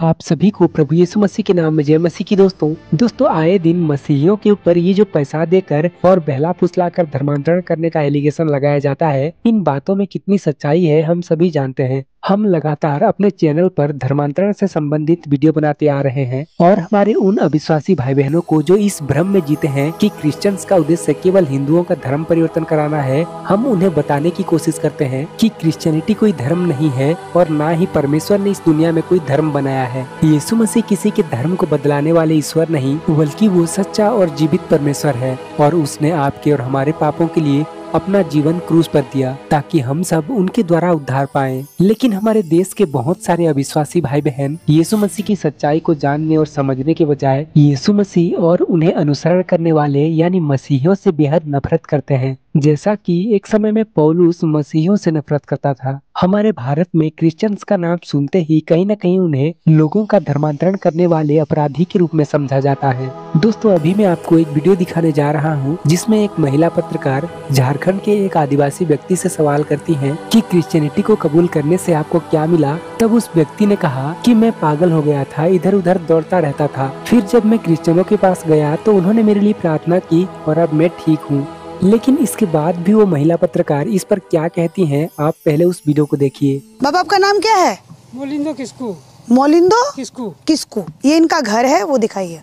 आप सभी को प्रभु यीशु मसीह के नाम में जय मसीह की दोस्तों। दोस्तों, आए दिन मसीहियों के ऊपर ये जो पैसा देकर और बहला फुसला कर धर्मांतरण करने का एलिगेशन लगाया जाता है, इन बातों में कितनी सच्चाई है हम सभी जानते हैं। हम लगातार अपने चैनल पर धर्मांतरण से संबंधित वीडियो बनाते आ रहे हैं और हमारे उन अविश्वासी भाई बहनों को जो इस भ्रम में जीते हैं कि क्रिश्चियंस का उद्देश्य केवल हिंदुओं का धर्म परिवर्तन कराना है, हम उन्हें बताने की कोशिश करते हैं कि क्रिश्चियनिटी कोई धर्म नहीं है और न ही परमेश्वर ने इस दुनिया में कोई धर्म बनाया है। यीशु मसीह किसी के धर्म को बदलाने वाले ईश्वर नहीं, बल्कि वो सच्चा और जीवित परमेश्वर है और उसने आपके और हमारे पापों के लिए अपना जीवन क्रूज पर दिया ताकि हम सब उनके द्वारा उद्धार पाए। लेकिन हमारे देश के बहुत सारे अविश्वासी भाई बहन यीशु मसीह की सच्चाई को जानने और समझने के बजाय यीशु मसीह और उन्हें अनुसरण करने वाले, यानी मसीहियों से बेहद नफरत करते हैं। जैसा कि एक समय में पौलुस मसीहियों से नफरत करता था हमारे भारत में क्रिश्चियंस का नाम सुनते ही कहीं न कहीं उन्हें लोगों का धर्मांतरण करने वाले अपराधी के रूप में समझा जाता है। दोस्तों, अभी मैं आपको एक वीडियो दिखाने जा रहा हूँ, जिसमें एक महिला पत्रकार झारखंड के एक आदिवासी व्यक्ति से सवाल करती है कि क्रिश्चियनिटी को कबूल करने से आपको क्या मिला? तब उस व्यक्ति ने कहा कि मैं पागल हो गया था इधर उधर दौड़ता रहता था। फिर जब मैं क्रिश्चियनों के पास गया तो उन्होंने मेरे लिए प्रार्थना की और अब मैं ठीक हूँ। लेकिन इसके बाद भी वो महिला पत्रकार इस पर क्या कहती हैं आप पहले उस वीडियो को देखिए। बाबा आपका नाम क्या है? मोलिंदो किसको? मोलिंदो किसको? किसकू? ये इनका घर है वो दिखाइए।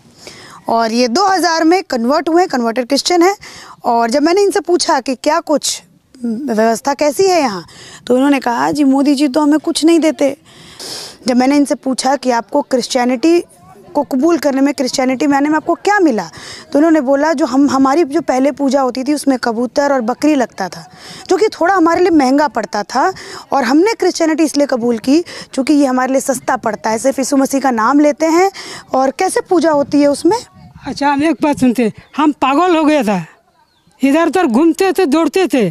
और ये 2000 में कन्वर्ट हुए कन्वर्टेड क्रिश्चियन है। और जब मैंने इनसे पूछा कि क्या कुछ व्यवस्था कैसी है यहाँ तो इन्होंने कहा जी मोदी जी तो हमें कुछ नहीं देते। जब मैंने इनसे पूछा कि आपको क्रिश्चियनिटी को कबूल करने में क्रिश्चियनिटी में आने में आपको क्या मिला? तो उन्होंने बोला जो हम हमारी जो पहले पूजा होती थी उसमें कबूतर और बकरी लगता था जो कि थोड़ा हमारे लिए महँगा पड़ता था और हमने क्रिश्चियनिटी इसलिए कबूल की क्योंकि ये हमारे लिए सस्ता पड़ता है। सिर्फ़ यीशु मसीह का नाम लेते हैं और कैसे पूजा होती है उसमें? अच्छा हम एक बात सुनते हम पागल हो गया था। इधर उधर घूमते थे दौड़ते थे।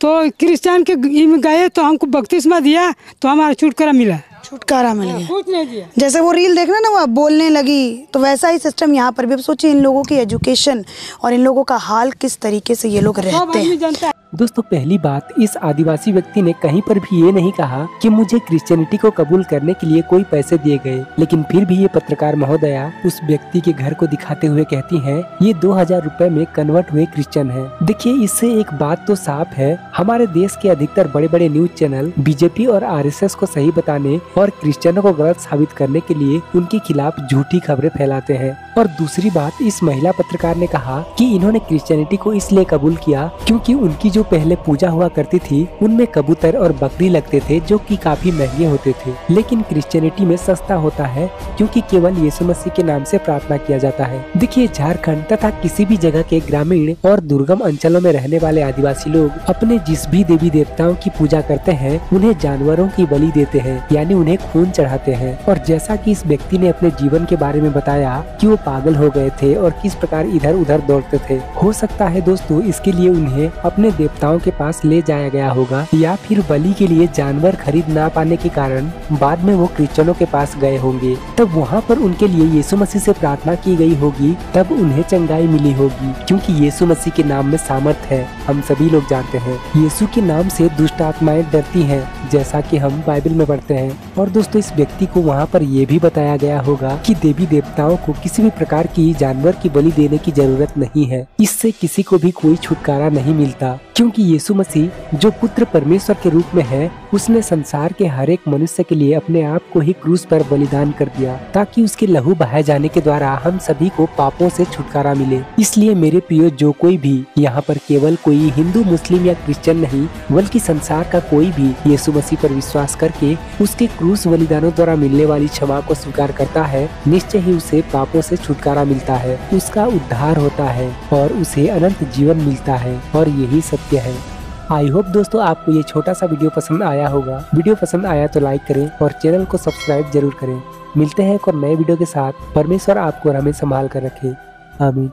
तो क्रिश्चियन के गए तो हमको बपतिस्मा दिया तो हमारा छुटकारा मिला। छुटकारा मिल गया। कुछ नहीं दिया। जैसे वो रील देखना ना वो बोलने लगी। तो वैसा ही सिस्टम यहाँ पर भी। अब सोचिए इन लोगों की एजुकेशन और इन लोगों का हाल किस तरीके से ये लोग रहते हैं। है। दोस्तों, पहली बात, इस आदिवासी व्यक्ति ने कहीं पर भी ये नहीं कहा कि मुझे क्रिश्चियनिटी को कबूल करने के लिए कोई पैसे दिए गए। लेकिन फिर भी ये पत्रकार महोदया उस व्यक्ति के घर को दिखाते हुए कहती हैं, ये दो हज़ार रूपए में कन्वर्ट हुए क्रिश्चियन है। देखिए, इससे एक बात तो साफ़ है, हमारे देश के अधिकतर बड़े बड़े न्यूज़ चैनल बीजेपी और आरएसएस को सही बताने और क्रिश्चियनों को गलत साबित करने के लिए उनके खिलाफ झूठी खबरें फैलाते हैं। और दूसरी बात, इस महिला पत्रकार ने कहा कि इन्होंने क्रिश्चियनिटी को इसलिए कबूल किया क्योंकि उनकी जो पहले पूजा हुआ करती थी, उनमें कबूतर और बकरी लगते थे जो कि काफ़ी महँगे होते थे। लेकिन क्रिश्चियनिटी में सस्ता होता है, क्योंकि केवल यीशु मसीह के नाम से प्रार्थना किया जाता है। देखिए, झारखंड तथा किसी भी जगह के ग्रामीण और दुर्गम अंचलों में रहने वाले आदिवासी लोग अपने जिस भी देवी देवताओं की पूजा करते हैं, उन्हें जानवरों की बलि देते हैं, यानी उन्हें खून चढ़ाते हैं। और जैसा कि इस व्यक्ति ने अपने जीवन के बारे में बताया कि वो पागल हो गए थे और किस प्रकार इधर उधर दौड़ते थे। हो सकता है दोस्तों, इसके लिए उन्हें अपने देवताओं के पास ले जाया गया होगा या फिर बलि के लिए जानवर खरीद ना पाने के कारण बाद में वो क्रिश्चनों के पास गए होंगे। तब वहाँ पर उनके लिए यीशु मसीह से प्रार्थना की गई होगी, तब उन्हें चंगाई मिली होगी, क्योंकि यीशु मसीह के नाम में सामर्थ है। हम सभी लोग जानते हैं, यीशु के नाम से दुष्ट आत्माएँ डरती हैं, जैसा कि हम बाइबल में पढ़ते हैं। और दोस्तों, इस व्यक्ति को वहाँ पर यह भी बताया गया होगा कि देवी देवताओं को किसी भी प्रकार की जानवर की बलि देने की ज़रूरत नहीं है। इससे किसी को भी कोई छुटकारा नहीं मिलता, क्योंकि यीशु मसीह, जो पुत्र परमेश्वर के रूप में है उसने संसार के हर एक मनुष्य के लिए अपने आप को ही क्रूस पर बलिदान कर दिया, ताकि उसके लहू बहाए जाने के द्वारा हम सभी को पापों से छुटकारा मिले। इसलिए मेरे प्रियो, जो कोई भी यहाँ पर केवल कोई हिंदू, मुस्लिम या क्रिश्चियन नहीं, बल्कि संसार का कोई भी यीशु मसीह पर विश्वास करके उसके क्रूस बलिदानों द्वारा मिलने वाली क्षमा को स्वीकार करता है, निश्चय ही उसे पापों से छुटकारा मिलता है। उसका उद्धार होता है और उसे अनंत जीवन मिलता है और यही सत्य है। आई होप दोस्तों आपको ये छोटा सा वीडियो पसंद आया होगा। वीडियो पसंद आया तो लाइक करें और चैनल को सब्सक्राइब ज़रूर करें। मिलते हैं एक और नए वीडियो के साथ। परमेश्वर आपको हमें संभाल कर रखे। आमीन।